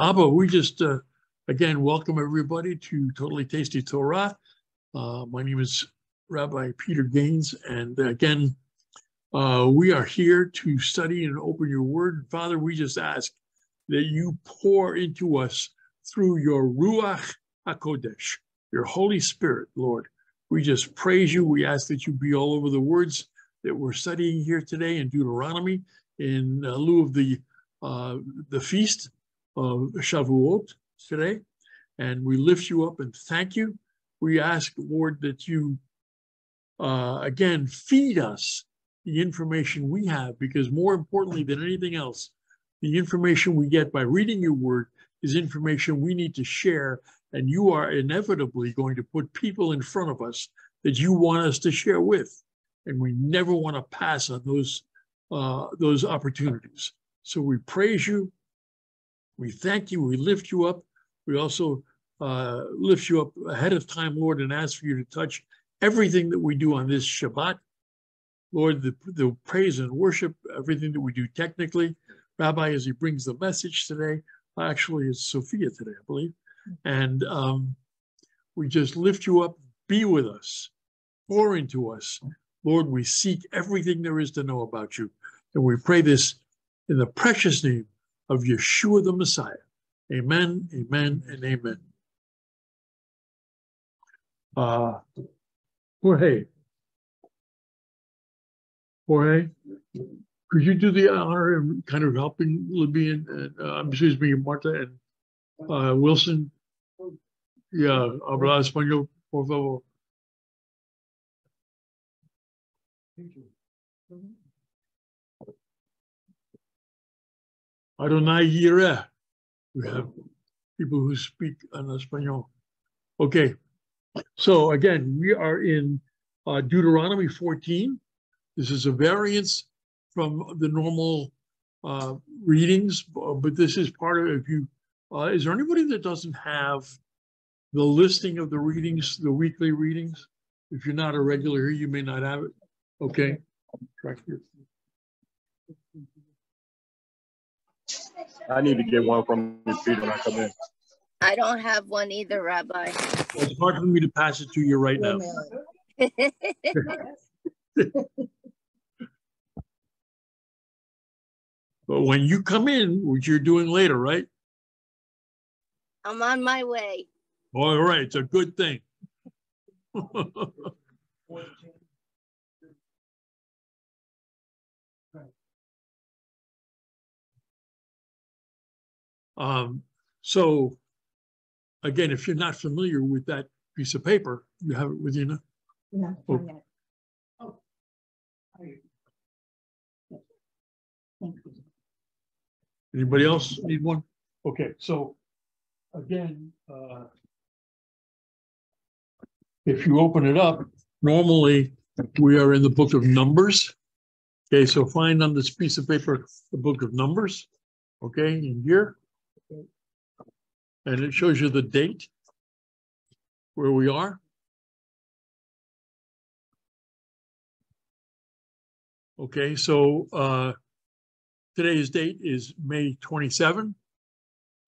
Abba, we just, uh, again, welcome everybody to Totally Tasty Torah. Uh, my name is Rabbi Peter Gaines, and again, uh, we are here to study and open your word. Father, we just ask that you pour into us through your Ruach HaKodesh, your Holy Spirit, Lord. We just praise you. We ask that you be all over the words that we're studying here today in Deuteronomy in uh, lieu of the uh, the feast of Shavuot today. And we lift you up and thank you. We ask, Lord, that you uh, again feed us the information we have, because more importantly than anything else, the information we get by reading your word is information we need to share. And you are inevitably going to put people in front of us that you want us to share with. And we never want to pass on those, uh, those opportunities. So we praise you. We thank you. We lift you up. We also uh, lift you up ahead of time, Lord, and ask for you to touch everything that we do on this Shabbat. Lord, the, the praise and worship, everything that we do technically. Rabbi, as he brings the message today, actually it's Sophia today, I believe. And um, we just lift you up, be with us, pour into us. Lord, we seek everything there is to know about you. And we pray this in the precious name of Yeshua the Messiah. Amen, amen, and amen. Uh, Jorge. Jorge, could you do the honor of kind of helping Libby and, and uh, excuse me, Marta and uh, Wilson? Yeah, habla español, por favor. Adonai Yireh. We have people who speak in Espanol. Okay, so again, we are in uh, Deuteronomy 14. This is a variance from the normal uh, readings, but this is part of, if you, uh, is there anybody that doesn't have the listing of the readings, the weekly readings? If you're not a regular here, you may not have it. Okay. I need to get one from you, Peter, when I come in. I don't have one either, Rabbi. Well, it's hard for me to pass it to you right now. But when you come in, which you're doing later, right? I'm on my way. All right, it's a good thing. um, so again, if you're not familiar with that piece of paper, you have it with you now. No, Oh. Thank you. Anybody else need one? Okay, so again, uh, if you open it up, normally we are in the book of Numbers. Okay, so find on this piece of paper the book of Numbers. Okay, in here. And it shows you the date where we are. Okay, so uh, today's date is May 27.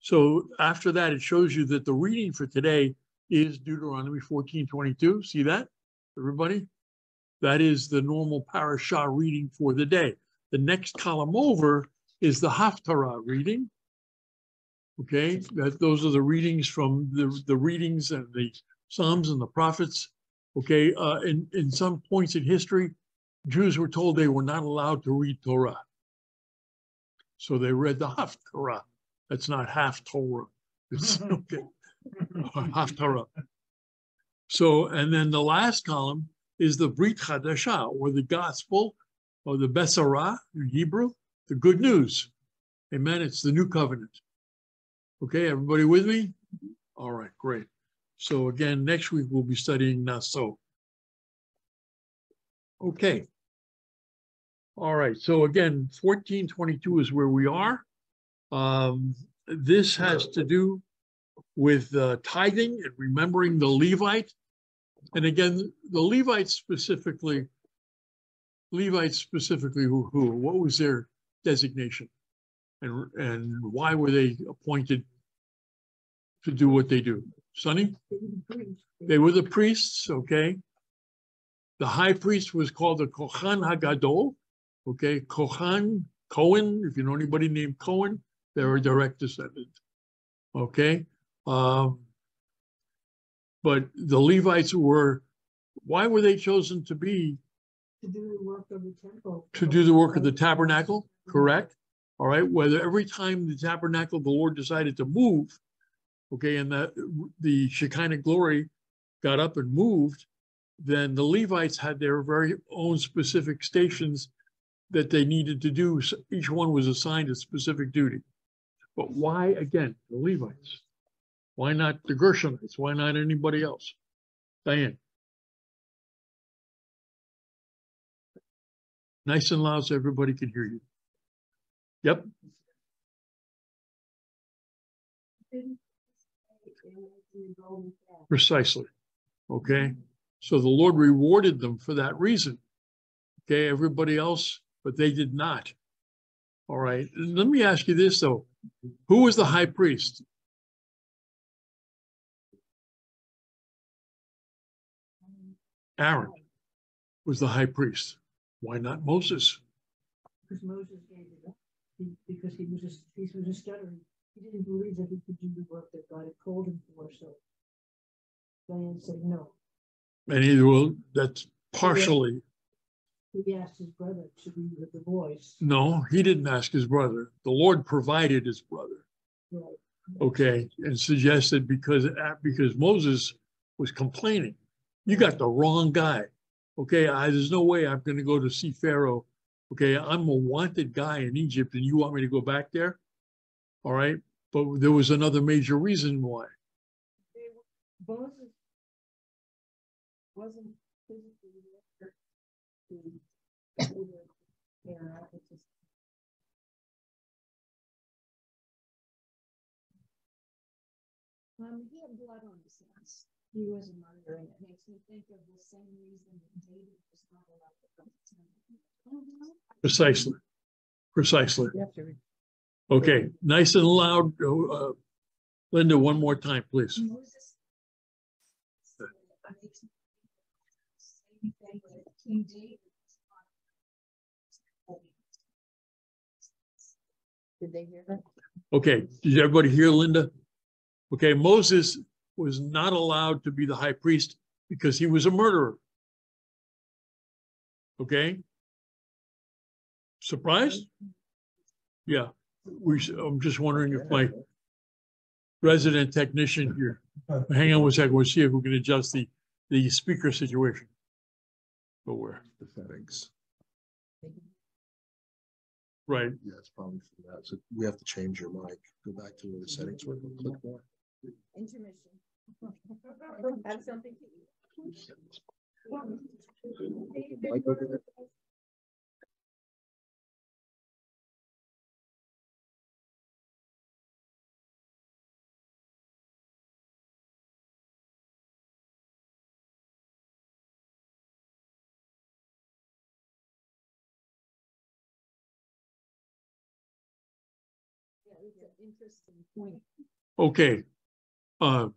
So after that, it shows you that the reading for today is Deuteronomy 14, 22. See that, everybody? That is the normal parashah reading for the day. The next column over is the Haftarah reading. Okay, that those are the readings from the, the readings and the Psalms and the prophets. Okay, uh, in, in some points in history, Jews were told they were not allowed to read Torah. So they read the Haftarah. That's not half Torah. It's okay. Haftarah. So, and then the last column is the Brit Chadashah, or the gospel, or the Besorah in Hebrew, the good news. Amen. It's the new covenant. Okay, everybody with me? All right, great. So again, next week we'll be studying Naso. Okay. All right, so again, fourteen twenty-two is where we are. Um, this has to do with uh, tithing and remembering the Levite. And again, the Levites specifically, Levites specifically, who, who, what was their designation? And, and why were they appointed to do what they do. Sonny? They were the priests, okay? The high priest was called the Kohan Hagadol, okay? Kohan, Cohen, if you know anybody named Cohen, they're a direct descendant, okay? Um, but the Levites were, why were they chosen to be, To do the work of the temple. to do the work of the tabernacle, correct? All right, whether every time the tabernacle, the Lord decided to move, okay, and the, the Shekinah glory got up and moved, then the Levites had their very own specific stations that they needed to do. So Each one was assigned a specific duty. But why, again, the Levites? Why not the Gershonites? Why not anybody else? Diane? Nice and loud so everybody can hear you. Yep, precisely. Okay, so the Lord rewarded them for that reason. Okay, everybody else, but they did not. All right, let me ask you this though. Who was the high priest? Aaron was the high priest. Why not Moses? Because Moses gave it up, because he was, a- he was a stutterer. He didn't believe that he could do the work that God had called him for, so. Diane said no. And he will, that's partially, He asked his brother to be with the boys. no, he didn't ask his brother. The Lord provided his brother. Right. okay, and suggested because, because Moses was complaining, you got the wrong guy. Okay, I, there's no way I'm gonna go to see Pharaoh. Okay, I'm a wanted guy in Egypt and you want me to go back there? All right, but there was another major reason why. Moses wasn't physically there to the- yeah, just- Um, he had blood on his hands. He was a murderer, and it makes me think of the same reason that David was not allowed to come to town. Precisely, precisely. You have to re- Okay, nice and loud. uh, Linda, one more time, please. Moses. It makes me think of the Same thing with King David. was not- Did they hear that? Okay, did everybody hear Linda? Okay, Moses was not allowed to be the high priest because he was a murderer. Okay? Surprised? Yeah, we, s- I'm just wondering if my resident technician here, hang on one second, we'll see if we can adjust the, the speaker situation. But where, The settings. right, Yeah, it's probably for that. So we have to change your mic. Go back to where the settings were. Click more. Intermission. Have something to eat. Mic over there. It's an interesting point. okay. Uh,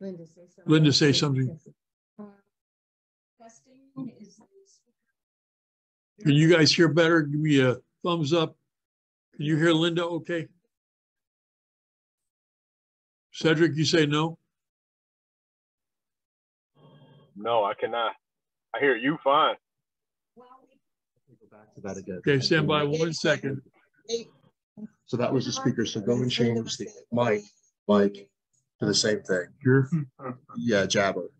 Linda, say something. Linda, say something. Uh, Testing is. Can you guys hear better? Give me a thumbs up. Can you hear Linda okay? Cedric, you say no? No, I cannot. I hear you fine. Well, we Go back to that again. Okay, stand by one second. So that was the speaker. So go and change the mic, mic to the same thing. Here. Yeah, Jabber.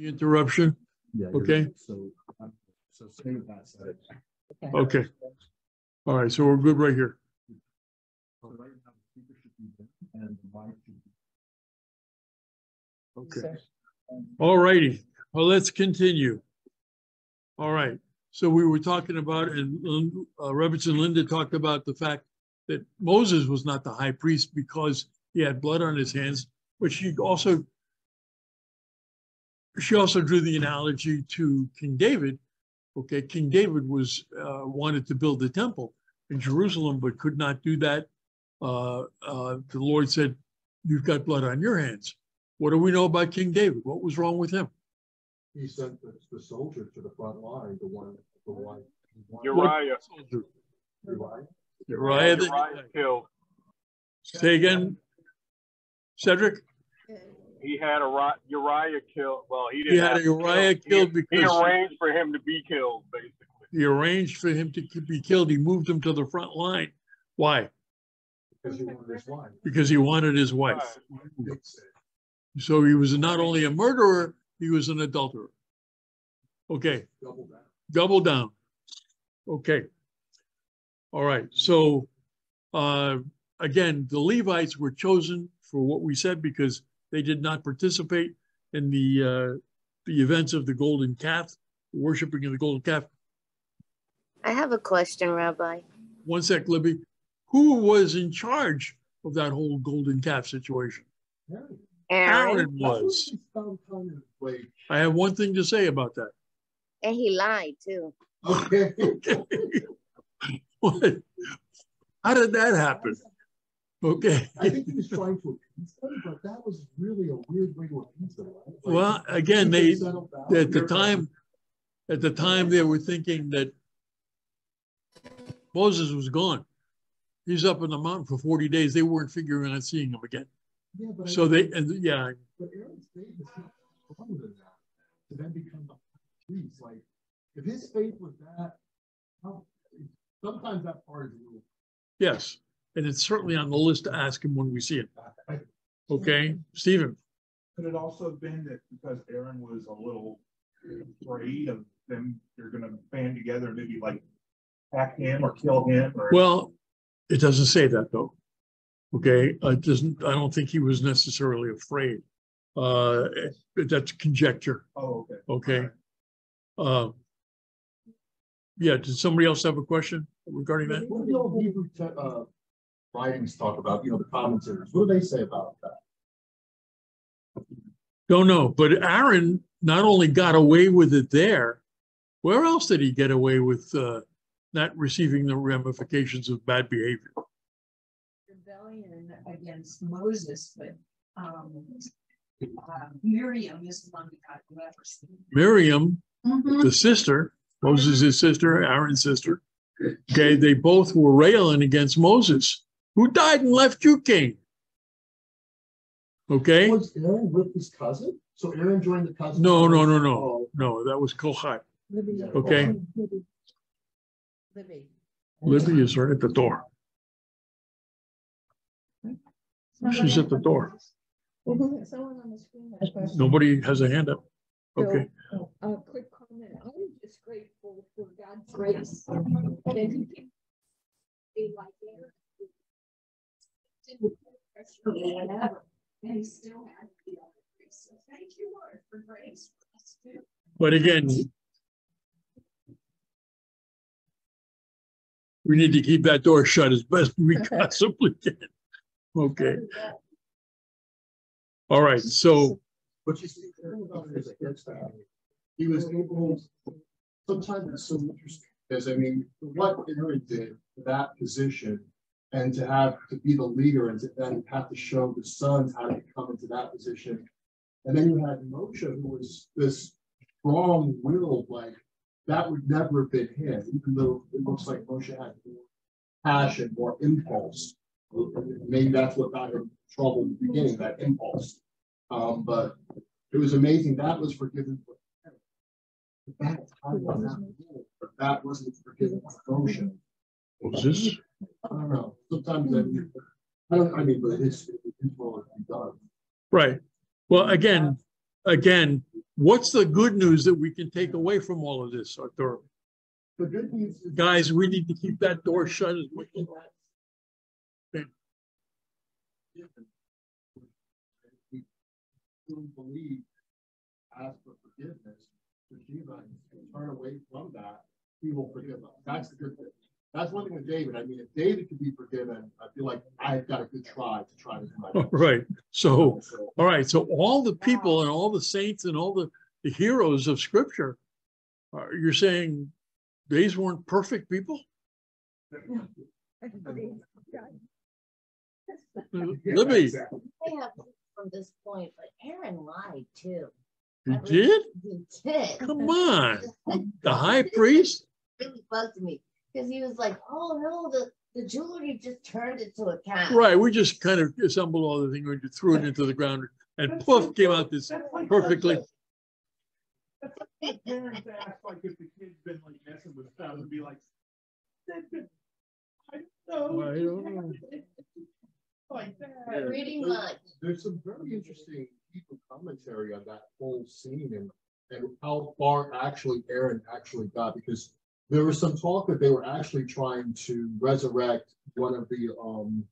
The interruption. Yeah. you're Okay. right. So, um, so same with that side. Okay. All right, so we're good right here. So right now, the speaker should be there and the mic should be. Okay. All righty, well, let's continue. All right, so we were talking about, and uh, Roberts and Linda talked about the fact that Moses was not the high priest because he had blood on his hands, but she also she also drew the analogy to King David. Okay, King David was uh, wanted to build the temple in Jerusalem, but could not do that. Uh, uh, the Lord said, "You've got blood on your hands." What do we know about King David? What was wrong with him? He sent the, the soldier to the front line, the one, the one. Uriah, Soldier. Uriah. Uriah Uriah killed. Say again, Cedric? He had a Uriah killed. Well, he He didn't. had have a kill Uriah killed he, he arranged for him to be killed, basically. he arranged for him to be killed. He moved him to the front line. Why? Because he wanted his wife. Because he wanted his wife. So he was not only a murderer, he was an adulterer. Okay, Double that. double down. Okay. All right, so uh, again, the Levites were chosen for what we said because they did not participate in the uh, the events of the golden calf, worshiping of the golden calf. I have a question, Rabbi. One sec, Libby. Who was in charge of that whole golden calf situation? Aaron. Aaron, Aaron was. Found time to wait. I have one thing to say about that. and he lied too. Okay. What? How did that happen? Okay. I think he was trying to appease them, but that was really a weird way to appease them. right? Like, Well, again, they, can settle down. at the time, at the time, they were thinking that Moses was gone. He's up in the mountain for 40 days. They weren't figuring on seeing him again. Yeah, but I So they, think- and yeah, But Aaron's faith is not stronger than that to then become a priest. Like, if his faith was that, how, sometimes that part is a little. yes. And it's certainly on the list to ask him when we see him. Okay, Stephen? Could it also have been that because Aaron was a little afraid of them, they're gonna band together and maybe like hack him or kill him or? Well, it doesn't say that though. Okay, Uh, it doesn't, I don't think he was necessarily afraid. Uh, that's conjecture, Oh, okay. okay? Uh, yeah, did somebody else have a question regarding that? What do the old Hebrew te- uh, writings talk about, you know, the commentators? What do they say about that? Don't know, but Aaron not only got away with it there, where else did he get away with, uh, not receiving the ramifications of bad behavior? rebellion against Moses, but um. uh, Miriam is the one that got leprosy. Miriam the sister, Moses' sister, Aaron's sister. Okay, they both were railing against Moses, who died and left you king. Okay, Was Aaron with his cousin? So Aaron joined the cousin? no, no, no, no, Oh, no, that was Kohat. Libby. Okay. Libby. Libby. Libby is right at the door. She's at the door. Someone on the screen has a question. Nobody has a hand up. Okay, A quick comment. I was just grateful for God's grace. that he can Be like there. Didn't pressure whatever, and still had the other grace. So thank you, Lord, for grace for us too. but again, we need to keep that door shut as best we possibly can. Okay, all right, so But you see, Aaron was against that. He was able, sometimes it's so interesting, because I mean, what Aaron did for that position. And to have, to be the leader and to then have to show the sons how to come into that position. And then you had Moshe, who was this strong willed, like, that would never have been him, even though it looks like Moshe had more passion, more impulse. Maybe that's what got him trouble in the beginning, that impulse. Um, but it was amazing. That was forgiven. for Aaron. But that was that wasn't forgiven for Moshe. Moses, I don't know. Sometimes I, I don't, I mean, but role done. right. Well, again, again, What's the good news that we can take away from all of this, Arturo? The good news is. Guys, we need to keep that door shut as We still believe, ask for forgiveness, forgive us, turn away from that, he will forgive us. That's the good thing. That's one thing with David. I mean, if David could be forgiven, I feel like I've got a good try to try to do my best. Right, so, So, all right, so all the people and all the saints and all the, the heroes of scripture, are, you're saying these weren't perfect people? Libby, I have from this point, but Aaron lied too. you I mean, did? He did. Come on, the high priest? Really bugged me, because he was like, oh no, the, the jewelry just turned into a cat. Right, we just kind of assembled all the thing, we just threw it into the ground and poof, came out this perfectly. Parents ask like if the kid's been like messing with stuff and be like. I don't know. I don't know. Like that. Pretty much. There's some very interesting people commentary on that whole scene and, and how far actually Aaron actually got, because there was some talk that they were actually trying to resurrect one of the, um,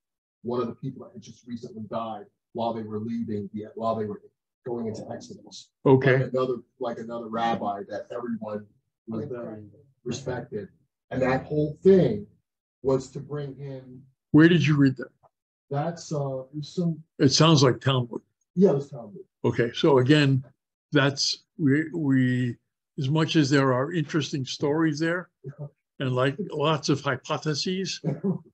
one of the people that had just recently died while they were leaving, the while they were going into Exodus. Okay, Like another, like another rabbi that everyone was very respected. And that whole thing was to bring in. where did you read that? that's, uh, there's some, It sounds like Talmud. yeah, it was Talmud. Okay, so again, that's, we, we, as much as there are interesting stories there and like lots of hypotheses,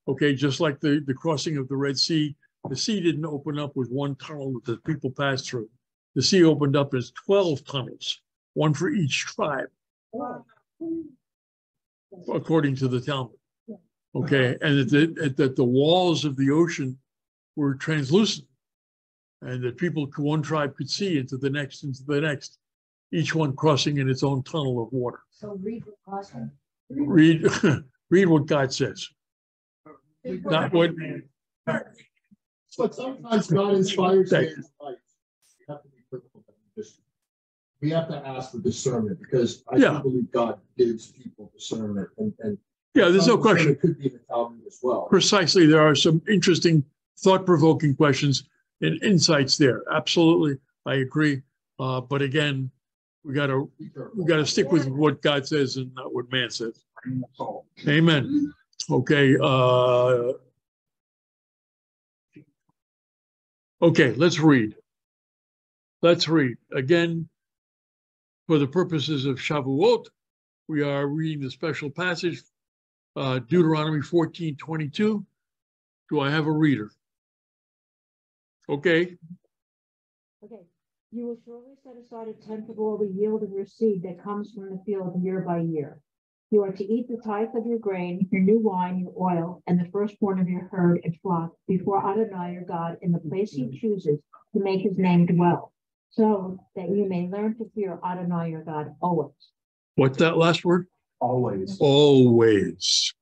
okay, just like the, the crossing of the Red Sea, the sea didn't open up with one tunnel that the people passed through. The sea opened up as twelve tunnels, one for each tribe, according to the Talmud. Okay, and that, that the walls of the ocean were translucent. And that people, one tribe could see into the next, into the next, each one crossing in its own tunnel of water. So read the caution. Read, read what God says, not what, But sometimes God inspires Thank man's life. We have to be critical. We have to ask for discernment because I Yeah. do believe God gives people discernment and, and. yeah, there's no question. discernment Could be in the Talmud as well. Precisely, there are some interesting, thought-provoking questions and insights there. Absolutely, I agree. Uh, but again, we gotta, we gotta stick with what God says and not what man says. Amen. Okay, uh. Okay, let's read. Let's read. Again, for the purposes of Shavuot, we are reading the special passage, uh, Deuteronomy fourteen twenty-two. Do I have a reader? Okay, Okay, you will surely set aside a tenth of all the yield of your seed that comes from the field year by year. You are to eat the tithe of your grain, your new wine, your oil, and the firstborn of your herd and flock before Adonai your God in the place he mm-hmm. chooses to make his name dwell, so that you may learn to fear Adonai your God always. what's that last word? always. Always.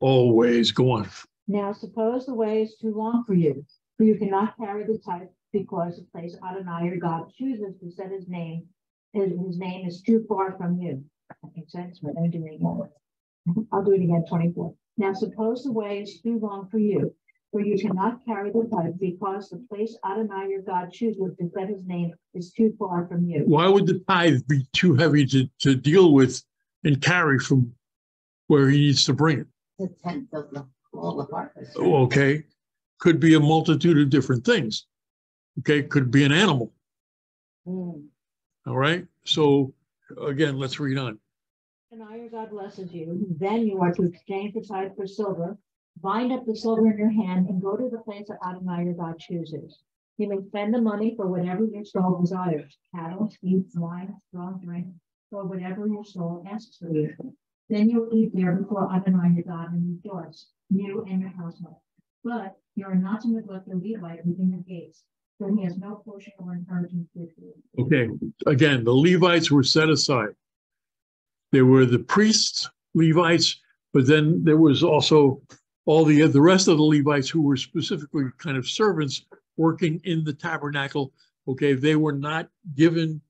Always, go on. Now suppose the way is too long for you, for you cannot carry the type because the place Adonai your God chooses to set his name, his, his name is too far from you. That makes sense, but I'm doing it again. I'll do it again, twenty-four. Now suppose the way is too long for you, for you cannot carry the type because the place Adonai your God chooses to set his name is too far from you. Why would the tithe be too heavy to, to deal with and carry from where he needs to bring it? The tenth of the, all the harvest. Okay, could be a multitude of different things. Okay, could be an animal, Hmm. all right? So again, let's read on. Adonai your God blesses you, then you are to exchange the tithe for silver, bind up the silver in your hand and go to the place that Adonai your God chooses. You may spend the money for whatever your soul desires, cattle, sheep, wine, strong drink, or whatever your soul asks for you. Then you'll eat there before Adonai your God and rejoice, you and your household. But you are not to neglect the Levite within the gates, for he has no portion or inheritance with you. Okay, again, the Levites were set aside. There were the priests, Levites, but then there was also all the, the rest of the Levites who were specifically kind of servants working in the tabernacle Okay, they were not given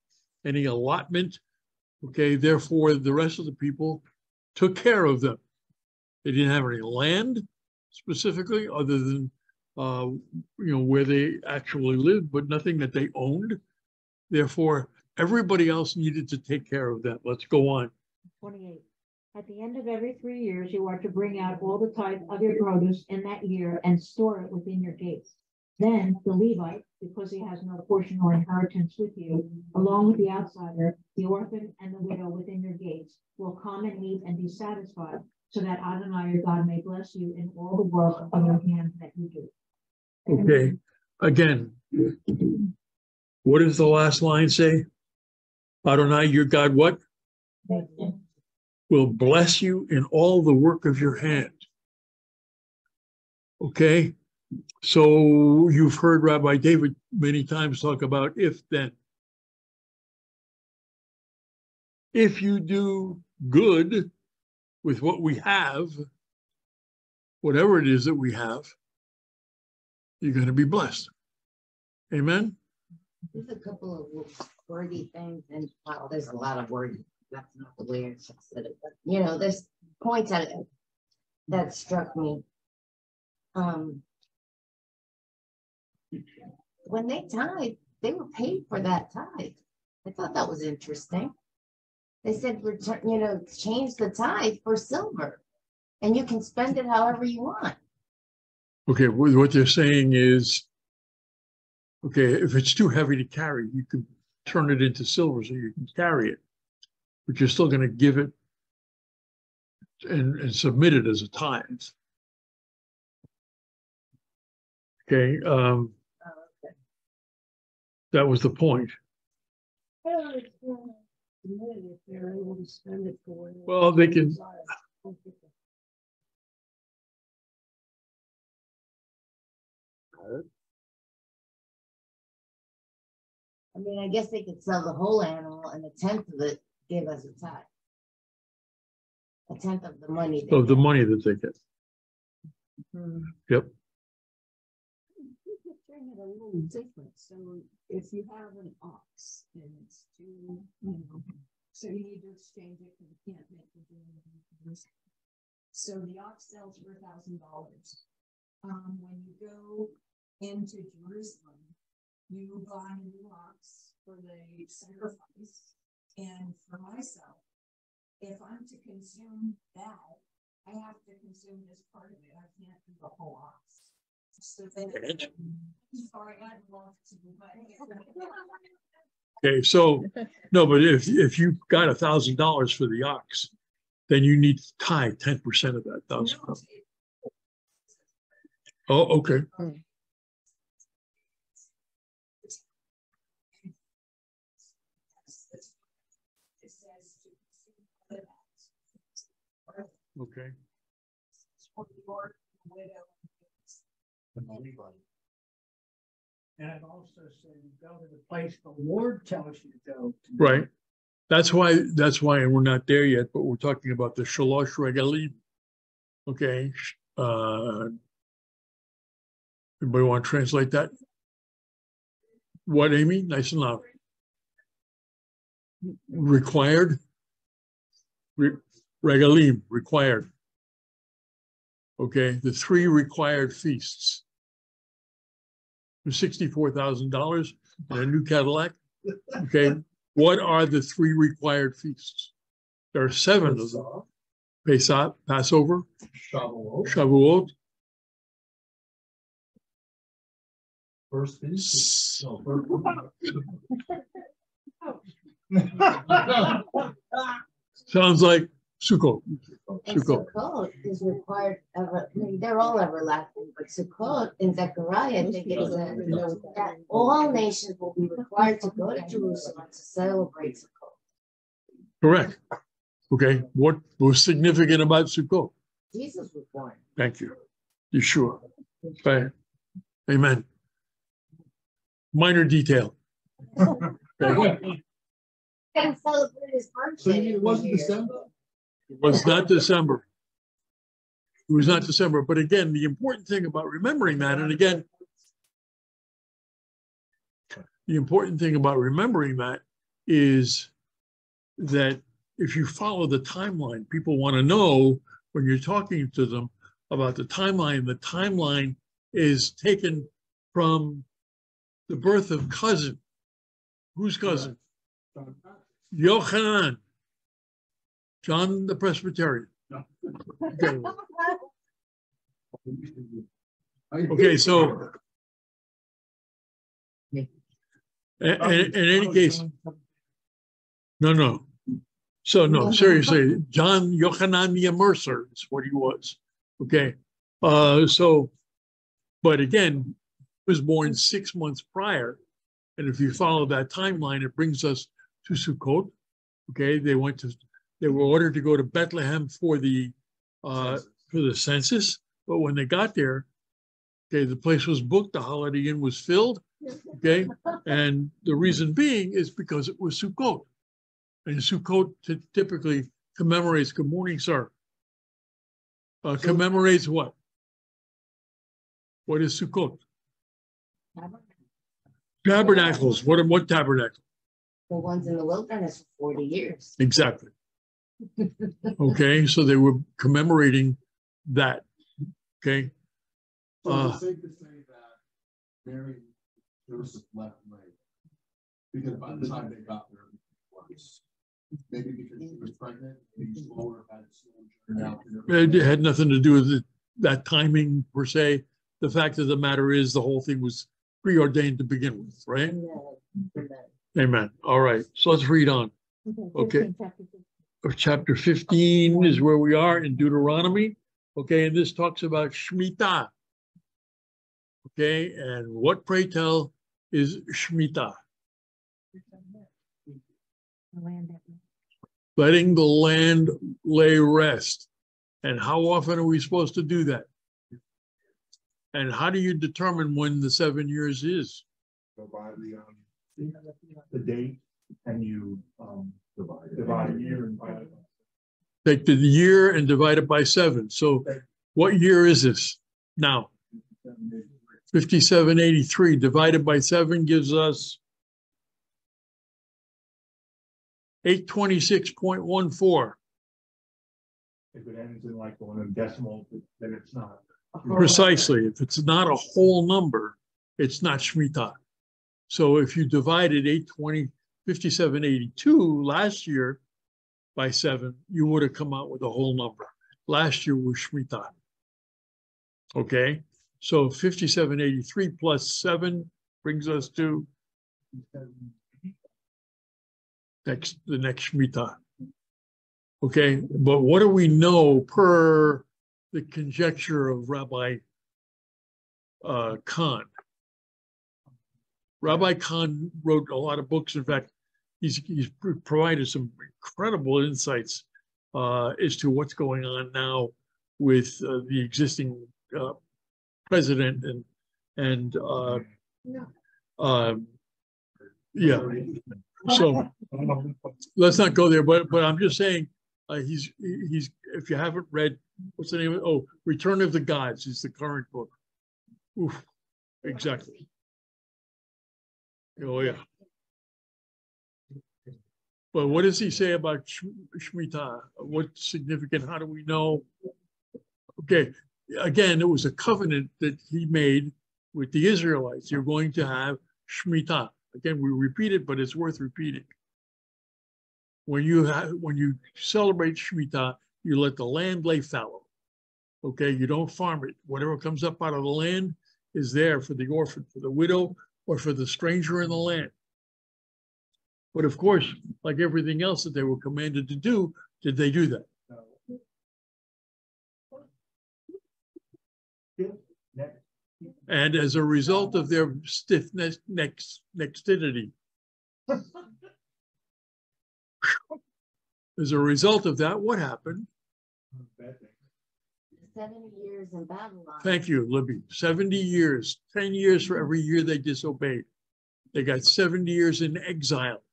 any allotment. Okay, therefore, the rest of the people took care of them. They didn't have any land specifically, other than, uh, you know, where they actually lived, but nothing that they owned. Therefore, everybody else needed to take care of that. Let's go on. Twenty-eight. At the end of every three years, you are to bring out all the tithe of your produce in that year and store it within your gates. Then the Levite, because he has no portion or inheritance with you, along with the outsider, the orphan and the widow within your gates, will come and eat and be satisfied, so that Adonai your God may bless you in all the work of your hands that you do. Okay, again. What does the last line say? Adonai, your God, what? Will bless you in all the work of your hand. Okay, so you've heard Rabbi David many times talk about if then. If you do good with what we have, whatever it is that we have, you're going to be blessed. Amen. There's a couple of wordy things and wow, there's a lot of wording. That's not the way I said it, but you know, there's points that that struck me. Um. When they tithe, they were paid for that tithe. I thought that was interesting. They said, return, you know, change the tithe for silver. And you can spend it however you want. Okay, what they're saying is, okay, if it's too heavy to carry, you can turn it into silver so you can carry it. But you're still gonna give it and, and submit it as a tithe. Okay, um, that was the point. Well, they can, I mean, I guess they could sell the whole animal and a tenth of it give us a tithe. A tenth of the money. they of the get. money that they get. Hmm. Yep. Picturing it a little different, so if you have an ox and it's due, you know, so you need to exchange it because you can't make the deal. So the ox sells for a thousand dollars. Um, when you go into Jerusalem, you buy a new ox for the sacrifice. And for myself, if I'm to consume that, I have to consume this part of it. I can't do the whole ox. So then. Sorry, I love to, but. Okay, so, no, but if, if you got a thousand dollars for the ox, then you need to tie ten percent of that thousand. No, Oh, okay, It says to consume that. Okay. For the Lord, widow. And it also say you go to the place the Lord tells you to go. to. Right. That's why, that's why we're not there yet, but we're talking about the shalosh regalim. Okay, uh. Anybody want to translate that? What, Amy? Nice and loud. Required? Re- Regalim, required. Okay, the three required feasts. For sixty-four thousand dollars and a new Cadillac. Okay, what are the three required feasts? There are seven of them. Pesach, Passover, Shavuot, Shavuot, first feast. no, first- sounds like Sukkot. And Sukkot. Sukkot is required, ever, I mean, they're all everlasting, but Sukkot in Zechariah, I think it says that all nations will be required to go to Jerusalem to celebrate Sukkot. Correct. Okay, what was significant about Sukkot? Jesus was born. Thank you. Yeshua. Right. Amen. Minor detail. Okay. Gotta celebrate his birthday. So it wasn't. December? It was not December. It was not December, but again, the important thing about remembering that, and again, the important thing about remembering that is that if you follow the timeline, people want to know when you're talking to them about the timeline, the timeline is taken from the birth of cousin. Whose cousin? Yochanan. John the Presbyterian. Okay. Okay, so in, in, in any case, no, no. So no, seriously, John Yochanan the Immerser is what he was. Okay. Uh, so, but again, he was born six months prior. And if you follow that timeline, it brings us to Sukkot. Okay. They went to, they were ordered to go to Bethlehem for the, uh, for the census. But when they got there, okay, the place was booked, the Holiday Inn was filled. Okay. And the reason being is because it was Sukkot. And Sukkot ty- typically commemorates, good morning, sir. Uh, commemorates what? What is Sukkot? Tabernacles. What, what tabernacle? The ones in the wilderness for forty years. Exactly. Okay, so they were commemorating that. Okay, So Uh, it's safe to say that Mary and Joseph left late. Because by the time they got there, it was maybe because she was pregnant, maybe slower, had slow turn out. and everything. it had nothing to do with it- that timing per se. The fact of the matter is, the whole thing was preordained to begin with, right? And then- Amen. All right, so let's read on. Okay. 15, chapter 15. Of chapter fifteen is where we are in Deuteronomy. Okay, and this talks about Shemitah. Okay, and what pray tell is Shemitah? Letting the land lay rest. And how often are we supposed to do that? And how do you determine when the seven years is? By the, um, the date and you, um, divide a year and divide it. Take the year and divide it by seven. So what year is this now? Fifty-seven eighty-three divided by seven gives us eight twenty-six point one four. If it ends in like one of decimal, then it's not. Precisely. If it's not a whole number, it's not Shemitah. So if you divided 820, 5782 last year by seven, you would have come out with a whole number. Last year was Shemitah. Okay, so 5783 plus seven brings us to next, the next Shemitah. Okay, but what do we know per the conjecture of Rabbi uh, Cahn? Rabbi Cahn wrote a lot of books. In fact, he's, he's provided some incredible insights uh, as to what's going on now with uh, the existing uh, president and, and uh, um, yeah, so let's not go there, but, but I'm just saying, uh, he's, he's, if you haven't read, what's the name of, oh, Return of the Gods is the current book. Oof, exactly. Oh, yeah. But what does he say about Sh- Shemitah? What's significant? How do we know? Okay, again, it was a covenant that he made with the Israelites. You're going to have Shemitah. Again, we repeat it, but it's worth repeating. When you have, when you celebrate Shemitah, you let the land lay fallow. Okay, you don't farm it. Whatever comes up out of the land is there for the orphan, for the widow, or for the stranger in the land. But of course, like everything else that they were commanded to do, did they do that? And as a result of their stiffness, next, nextidity. As a result of that, what happened? Seventy years in Babylon. Thank you, Libby. Seventy years, ten years for every year they disobeyed. They got seventy years in exile.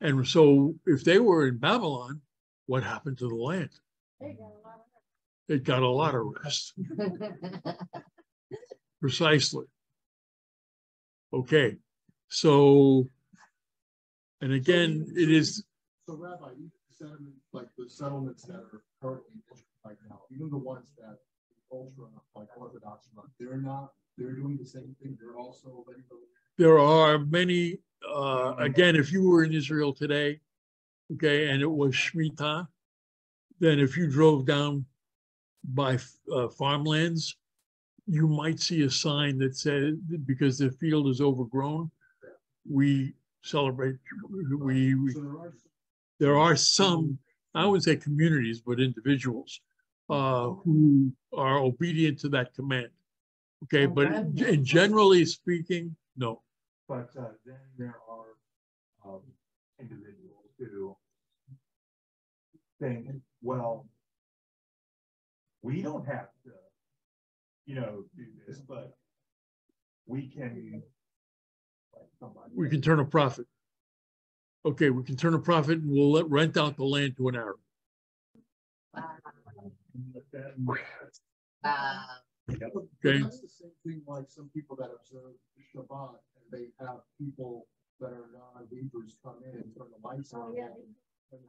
And so if they were in Babylon, what happened to the land? They got a lot of- It got a lot of rest, precisely. Okay, So, and again, it is, So Rabbi, like the settlements that are currently right now, even the ones that ultra, like Orthodox, run, they're not, they're doing the same thing. They're also letting the there are many, uh, again, if you were in Israel today, okay, and it was Shemitah, then if you drove down by uh, farmlands, you might see a sign that said, because the field is overgrown, we celebrate, we, we there are some, I wouldn't say communities, but individuals uh, who are obedient to that command. Okay, but in generally speaking, no. But uh, then there are um, individuals who think, well, we don't have to, you know, do this, but we can. like somebody We can turn a profit. Okay, we can turn a profit and we'll let rent out the land to an Arab. Wow. But. Okay. That's the same thing like some people that observe Shabbat and they have people that are non-Hebrews come in and turn the lights oh, on. Oh, yeah. turn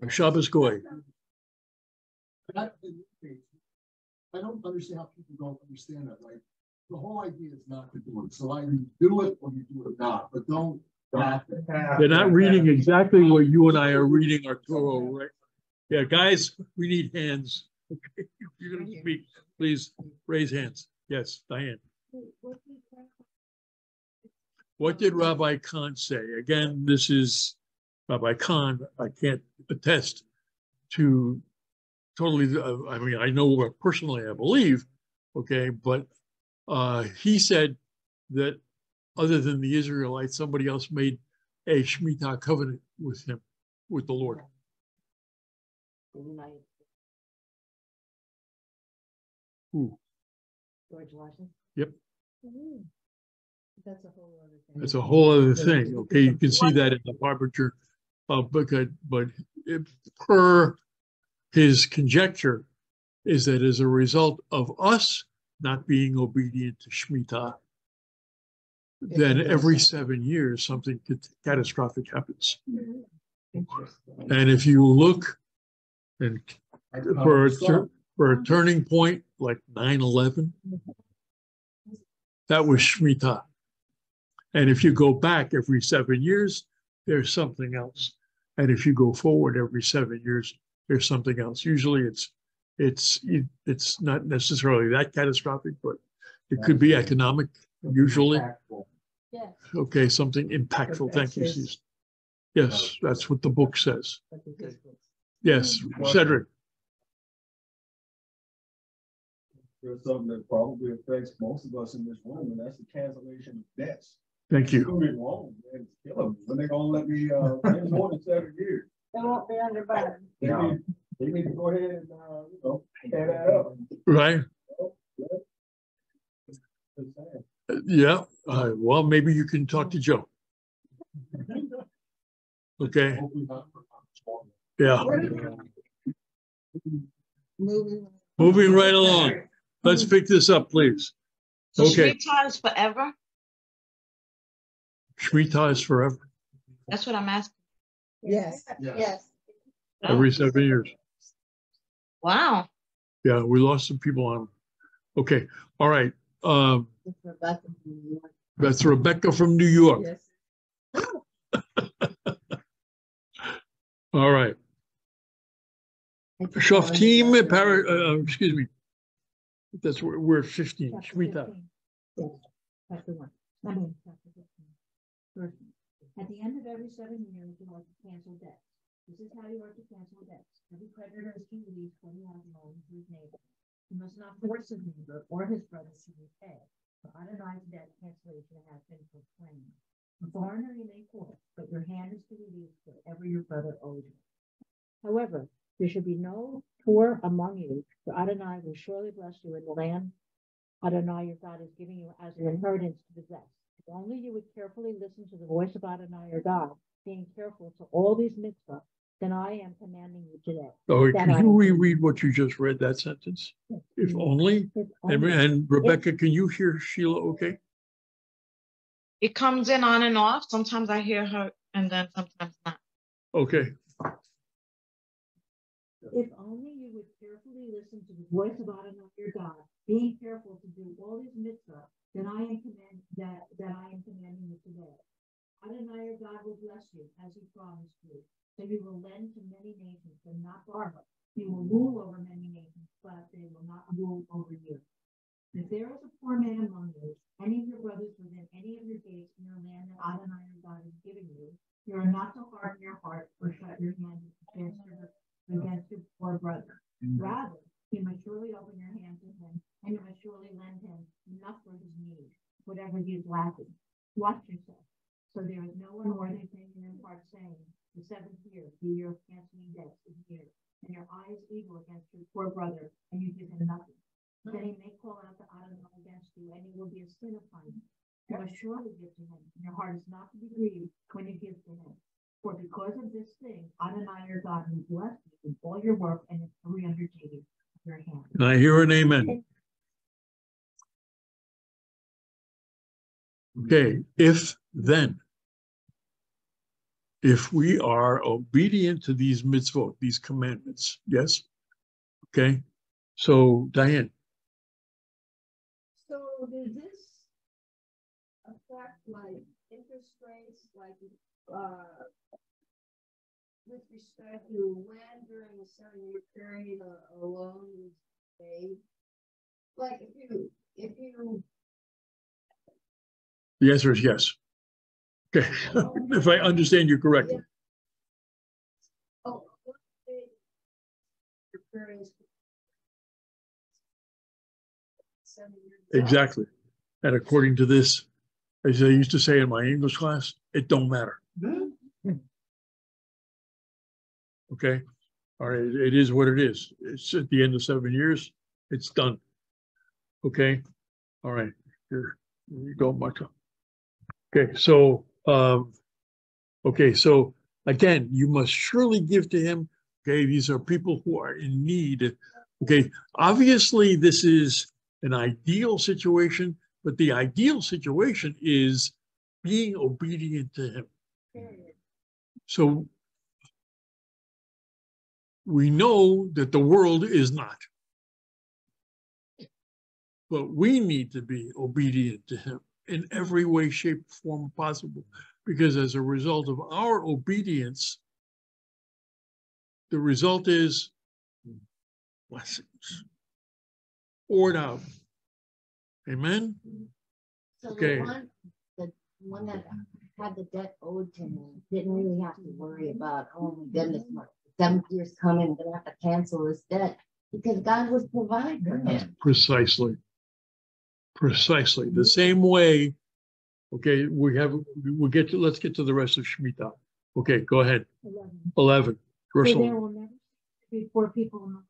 the. Shabbos Goy. That, in this case, I don't understand how people don't understand that, like, the whole idea is not to do it, so either you do it or you do it not, but don't. not- They're not reading exactly what you and I are reading our Torah, right? Yeah, guys, we need hands. Okay, you're gonna speak, please raise hands. Yes, Diane. What did Rabbi Cahn say? Again, this is Rabbi Cahn. I can't attest to totally, uh, I mean, I know what personally I believe, okay, but uh, he said that other than the Israelites, somebody else made a Shemitah covenant with him, with the Lord. Who? George Washington. Yep. That's a whole other thing. That's a whole other thing. Okay, you can see that in the Harbinger of book, uh, but if, per his conjecture is that as a result of us not being obedient to Shemitah, then every seven years, something catastrophic happens. And if you look and for a, tur- for a turning point like 9/11, that was Shemitah. And if you go back every seven years, there's something else. And if you go forward every seven years, there's something else. Usually it's, it's, it's not necessarily that catastrophic, but it could be economic, usually. Yes. Okay, something impactful. Thank you, Susan. Yes, that's what the book says. Yes, Cedric. There's something that probably affects most of us in this room, and that's the cancellation of debts. Thank you. Student loan, man, it's killing me. When they gonna let me, uh, pay more than seven years? They won't be under bond. They need, they need to go ahead and, uh, you know, pay that up. Right? Just saying. Yeah, uh, well, maybe you can talk to Joe. Okay, Hopefully not for- yeah, Moving. moving right along. Let's pick this up, please. So Okay. Shemitah is forever? Shemitah is forever, That's what I'm asking. Yes. Yes. every seven years. Wow. Yeah, we lost some people on. Okay, all right. Um, Rebecca from New York. that's Rebecca from New York. Yes. All right. Shoftim, para, uh, excuse me. That's where we're fifteen, Chapter Shemitah. 15. Yes, chapter one. I mean, chapter 15. Verse. At the end of every seven years, you are to cancel debts. This is how you are to cancel debts. Every creditor is to release what he has loaned to his neighbor. He must not force his neighbor or his brother to repay. For Adonai's debt cancellation has been proclaimed. A foreigner you may force, but your hand is to release whatever your brother owes you. However, there should be no poor among you, for Adonai will surely bless you in the land Adonai your God is giving you as an inheritance to possess. If only you would carefully listen to the voice of Adonai your God, being careful to all these mitzvahs, then I am commanding you today. Oh, That can I- you reread what you just read, that sentence? If only, If only- and Rebecca, can you hear Sheila okay? It comes in on and off. Sometimes I hear her and then sometimes not. Okay, If only you would carefully listen to the voice of Adonai your God, being careful to do all his mitzvah that I am command, that, that I am commanding you today. Adonai your God will bless you as he promised you. So you will lend to many nations, but not borrow. You will rule over many nations, but they will not rule over you. If there is a poor man among you, any of your brothers within any of your gates in your land that Adonai your God is giving you, you are not to harden your heart or shut your hand against your against your poor brother. Mm-hmm. Rather, you must surely open your hand to him, and you must surely lend him enough for his need, whatever he is lacking. Watch yourself. So there is no one mm-hmm. worthy thinking in part saying, The seventh year, the year of canceling debts, is near, and your eye is evil against your poor brother, and you give him nothing. Mm-hmm. Then he may call out to Adonai against you, and it will be a sin upon you. You must surely give to him, and your heart is not to be grieved when you give to him. For because of this thing, Adonai your God will bless you in all your work and in every undertaking of your hand. can I hear an amen? Okay, if then. If we are obedient to these mitzvot, these commandments, yes? Okay, so Diane, So does this affect like interest rates, like, uh, with respect to when during a seven-year period a, a loan is paid? Like if you, if you, the answer is yes. Okay, if I understand you correctly. oh, what they, your period is seven years. Exactly. And according to this, as I used to say in my English class, it don't matter. Okay? All right, it is what it is. It's at the end of seven years, it's done. Okay? All right, here, here you go, Michael. Okay, so, um, okay, so again, you must surely give to him. Okay, these are people who are in need. Okay, obviously, this is an ideal situation, but the ideal situation is being obedient to him. Period. So we know that the world is not. But we need to be obedient to him in every way, shape, form possible. Because as a result of our obedience, the result is blessings poured out. Amen? So Okay. the one, the one that had the debt owed to him didn't really have to worry about, oh my goodness, my seventh year's coming, I'm gonna have to cancel this debt. Because God was provide for. Precisely. Precisely. The same way. Okay, we have, we'll get to, let's get to the rest of Shemitah. Okay, go ahead. Eleven. Eleven. For Ursula. there will never be poor people in the land.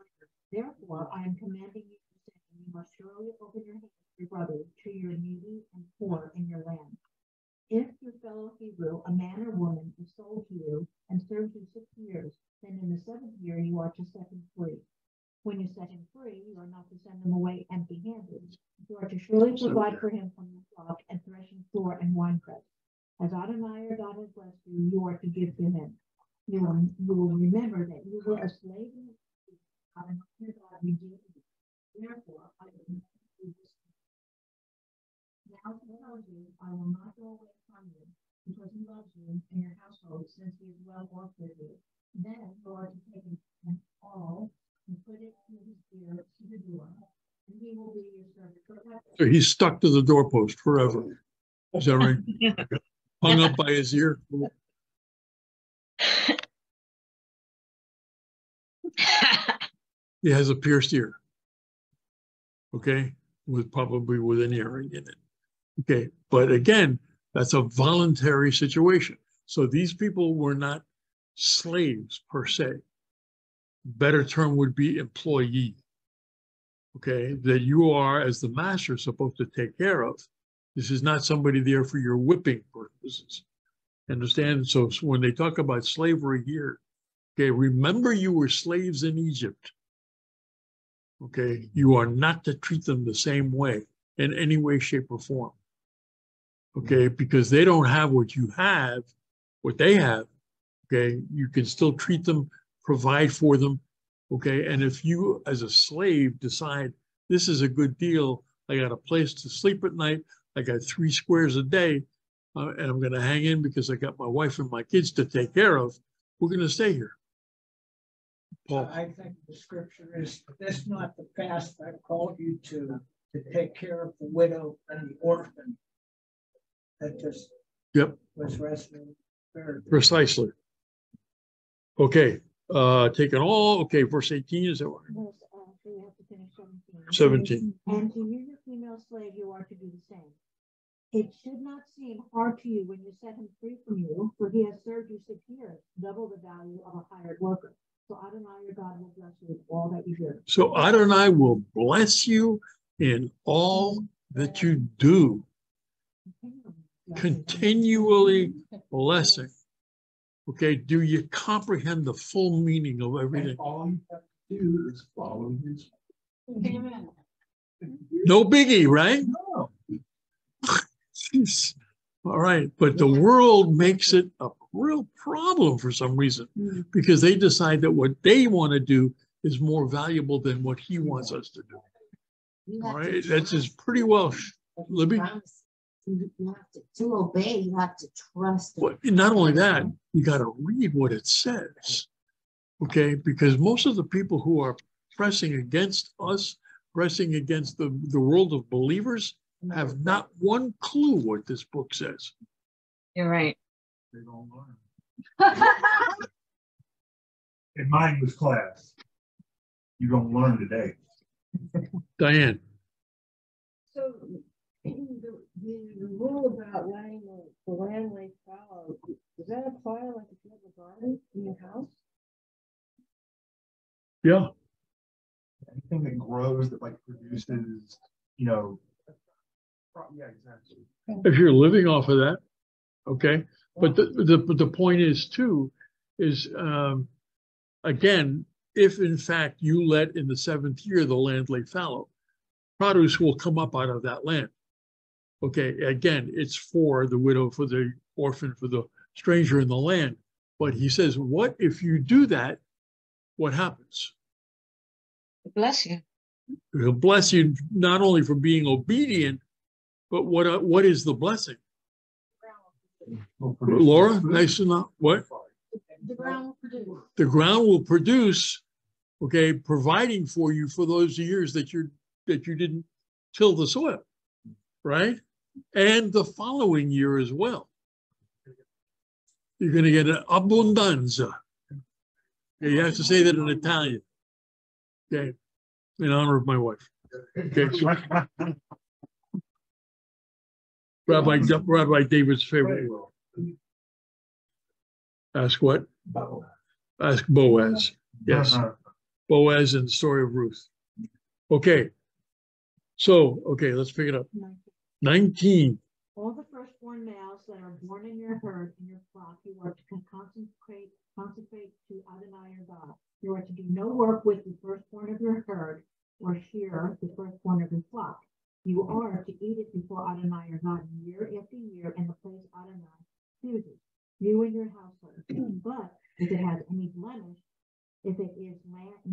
Therefore, I am commanding you to say, you must surely open your hands to your brother, to your needy and poor in your land. If your fellow Hebrew, a man or woman, is sold to you and serves you six years, then in the seventh year you are to set him free. When you set him free, you are not to send him away empty handed. You are to surely provide for him from the flock and threshing floor and winepress. As Adonai your God has blessed you, you are to give to him. You will, you will remember that you were a slave in the Adonai your God redeemed you. Therefore, I will not do this. Now he tells you, I will not go away from you, because he loves you and your household, since he is well off with you. Then you are to take him and all and put it in his ear to the door, and he will be your servant forever. So he's stuck to the doorpost forever. Is that right? Hung up by his ear. He has a pierced ear. Okay, with probably with an earring in it. Okay, but again, that's a voluntary situation. So these people were not slaves per se. Better term would be employee. Okay, that you are, as the master, supposed to take care of. This is not somebody there for your whipping purposes. Understand? So when they talk about slavery here, okay, remember you were slaves in Egypt. Okay, you are not to treat them the same way in any way, shape, or form. Okay, because they don't have what you have, what they have. Okay, you can still treat them, provide for them. Okay, and if you as a slave decide this is a good deal, I got a place to sleep at night, I got three squares a day, uh, and I'm gonna hang in because I got my wife and my kids to take care of, we're gonna stay here. Paul, I think the scripture is, this not the past I called you to, to take care of the widow and the orphan. That just yep, was resting. precisely. Okay, uh, taking all, okay, verse eighteen, is that what? Verse, uh, so you have to finish seventeen. Seventeen. And to you, your female slave, you are to do the same. It should not seem hard to you when you set him free from you, for he has served you six years, double the value of a hired worker. So Adonai your God will bless you with all that you do. So Adonai will bless you in all that you do, continually blessing. Okay, do you comprehend the full meaning of everything? And all you have to do is follow his. No biggie, right? No. Jeez. All right, but the world makes it a real problem for some reason because they decide that what they want to do is more valuable than what he wants us to do. You All have to right, that's just pretty well, sh- Libby. Promise. You you have to, to obey, you have to trust. it. But not only that, you got to read what it says. Okay, because most of the people who are pressing against us, pressing against the, the world of believers, have not one clue what this book says. You're right. They don't learn. And mine was class. You're gonna learn today. Diane, So the, the the rule about letting the, the land lay fallow, does that apply like if you have a garden in your house? yeah, Anything that grows that like produces, you know. Yeah, exactly. if you're living off of that, okay. But the, the, but the point is too, is, um, again, if in fact you let in the seventh year the land lay fallow, produce will come up out of that land. Okay, again, it's for the widow, for the orphan, for the stranger in the land. But he says, what if you do that? What happens? Bless you. He'll bless you not only for being obedient, but what, uh, what is the blessing? Laura, nice enough, what? The ground will produce. the ground will produce, okay, providing for you for those years that you're, that you didn't till the soil, right? And the following year as well. You're gonna get an abbondanza. Okay, You have to say that in Italian. Okay, in honor of my wife. Okay. Rabbi, Rabbi David's favorite. Ask what? Ask Boaz. Yes. Boaz and the story of Ruth. Okay. So, okay, let's pick it up. Nineteen, All the firstborn males that are born in your herd and your flock, you are to consecrate, consecrate to Adonai your God. You are to do no work with the firstborn of your herd or shear the firstborn of your flock. You are to eat it before Adonai your God year after year in the place Adonai chooses, you and your household. But if it has any blemish, if it is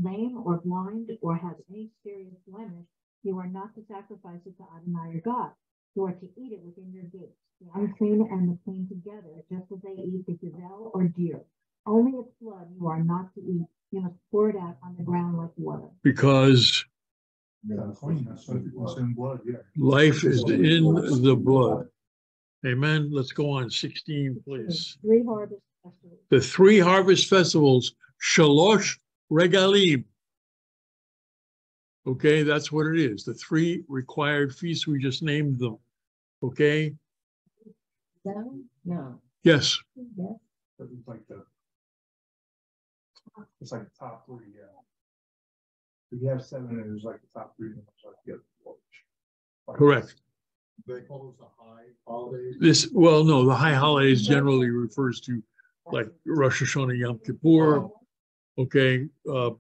lame or blind or has any serious blemish, you are not to sacrifice it to Adonai your God. You are to eat it within your gates, the unclean and the clean together, just as they eat the gazelle or deer. Only its blood you are not to eat. You must pour it out on the ground like water. because Yeah, clean, that's what it's in blood, yeah. life is in the blood. Amen. Let's go on sixteen, please. Three harvest festivals. The three harvest festivals, Shalosh Regalim. Okay, that's what it is. The three required feasts, we just named them. Okay, No, no. yes, Yeah. But It's like the. It's like the top three, yeah. If you have seven, and there's like the top three. and it's like the other four. correct. They call those the high holidays. This, well, no, the high holidays generally refers to like Rosh Hashanah, Yom Kippur, okay? Uh,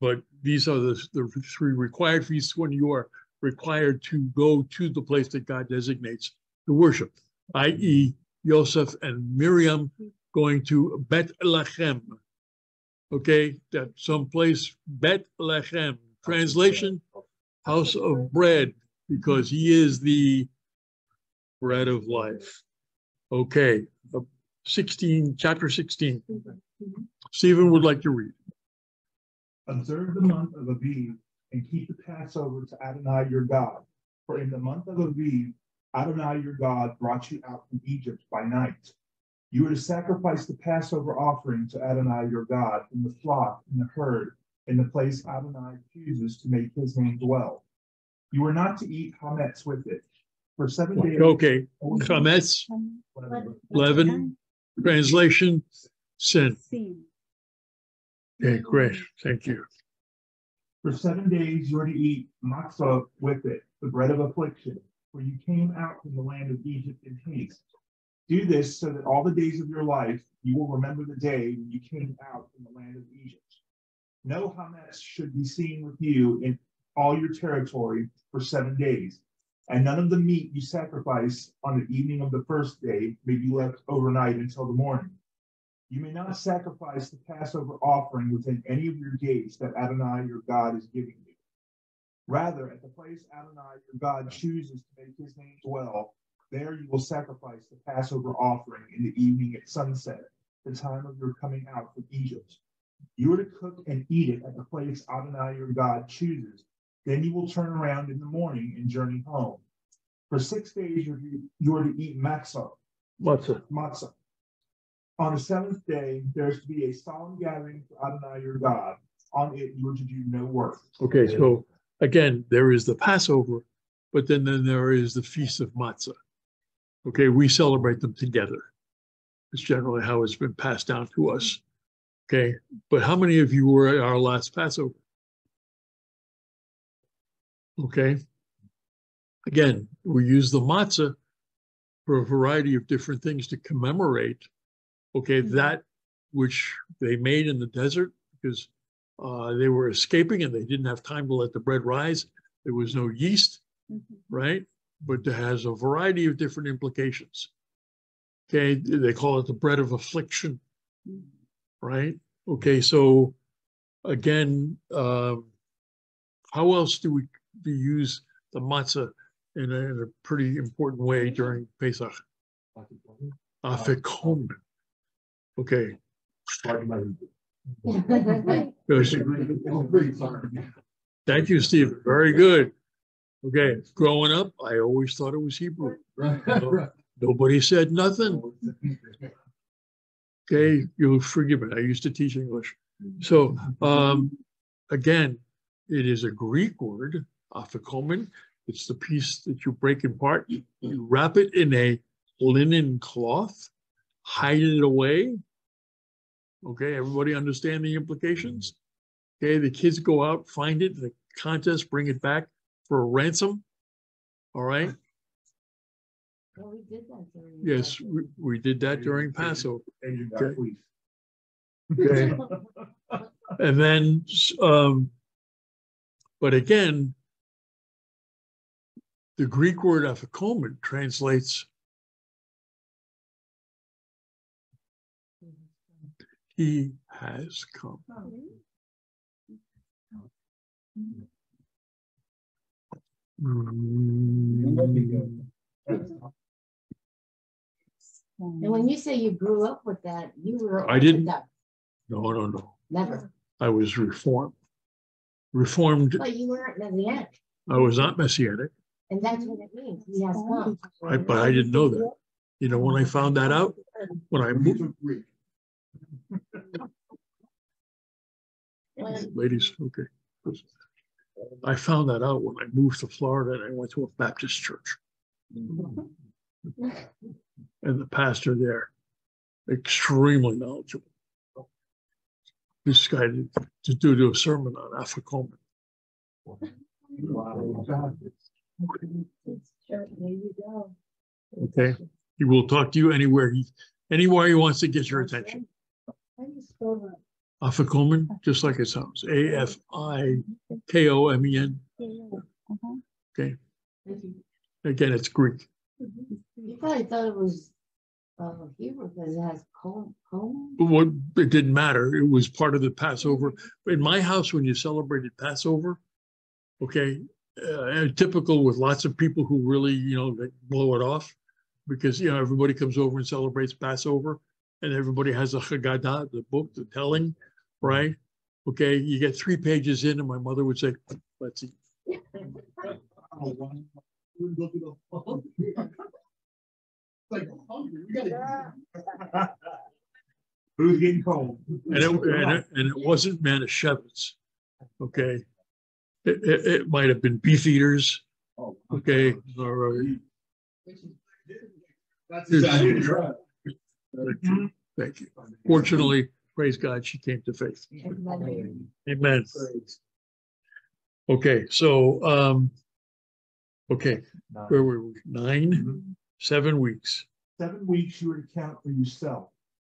but these are the, the three required feasts when you are required to go to the place that God designates to worship. i.e. Joseph and Miriam going to Bet Bethlehem. Okay, that someplace Bethlehem. Translation, house of bread, because he is the bread of life. Okay, uh, 16, chapter 16. Stephen would like to read. Observe the month of Aviv and keep the Passover to Adonai your God. For in the month of Aviv, Adonai your God brought you out from Egypt by night. You were to sacrifice the Passover offering to Adonai your God in the flock and the herd in the place Adonai chooses to make his name dwell. You were not to eat chametz with it. For seven days. Okay, chametz, leaven, translation, sin. Okay, great, thank you. For seven days you are to eat matzah with it, the bread of affliction, for you came out from the land of Egypt in haste. Do this so that all the days of your life you will remember the day when you came out from the land of Egypt. No chametz should be seen with you in all your territory for seven days, and none of the meat you sacrifice on the evening of the first day may be left overnight until the morning. You may not sacrifice the Passover offering within any of your gates that Adonai your God is giving you. Rather, at the place Adonai your God chooses to make his name dwell, there you will sacrifice the Passover offering in the evening at sunset, the time of your coming out from Egypt. You are to cook and eat it at the place Adonai your God chooses. Then you will turn around in the morning and journey home. For six days you are to- you are to eat matzah, Matzah, matzah. On the seventh day, there is to be a solemn gathering for Adonai your God. On it, you are to do no work. okay, so again, there is the Passover, but then, then there is the Feast of Matzah. Okay, we celebrate them together. It's generally how it's been passed down to us. Okay, but how many of you were at our last Passover? Okay. Again, we use the matzah for a variety of different things to commemorate, okay, that which they made in the desert because uh, they were escaping and they didn't have time to let the bread rise. There was no yeast, right? But it has a variety of different implications. Okay, they call it the bread of affliction, right? Okay, so again, um, how else do we do you use the matzah in a, in a pretty important way during Pesach? Afikomen. Okay. Thank you, Steve. Very good. Okay, growing up, I always thought it was Hebrew. Nobody said nothing. Okay, you'll forgive me. I used to teach English. So, um, again, it is a Greek word, afikomen. It's the piece that you break in part. You you wrap it in a linen cloth, hide it away. Okay, everybody understand the implications? Okay, the kids go out, find it, the contest, bring it back for a ransom. All right, Well, we did that during yes, Passover. we, we did that during Passover. And you got Okay. Okay. And then, um, but again, the Greek word afikomen translates he has come. And when you say you grew up with that, you were. I didn't. Orthodox. No, no, no. Never, I was reformed. Reformed, but you weren't Messianic, I was not messianic, and that's what it means, he has come. I- but I didn't know that. You know, when I found that out, when I moved, When- ladies, okay. I found that out when I moved to Florida and I went to a Baptist church. And the pastor there, extremely knowledgeable. This guy to, to do do a sermon on Afikomen. Sure, there you go. Okay, he will talk to you anywhere he, anywhere he wants to get your attention. How do you spell that? Afikomen, just like it sounds, A F I K O M E N. Uh-huh. Okay, again, it's Greek. You probably thought it was, uh, Hebrew because it has comb, comb. But what, it didn't matter. It was part of the Passover. In my house, when you celebrated Passover, okay, uh, and typical with lots of people who really, you know, they blow it off because, you know, everybody comes over and celebrates Passover and everybody has a Haggadah, the book, the telling, right? Okay, you get three pages in and my mother would say, let's eat. Like, hungry, we gotta. Who's getting cold? And it, and it, and it wasn't Manischewitz, okay? It, it, it might have been beef eaters, okay, or, uh, That's exactly right. thank you. Fortunately, praise God, she came to faith. Amen. Amen. Okay, so, um, okay, where were we? Nine, seven weeks. Seven weeks you are to count for yourself.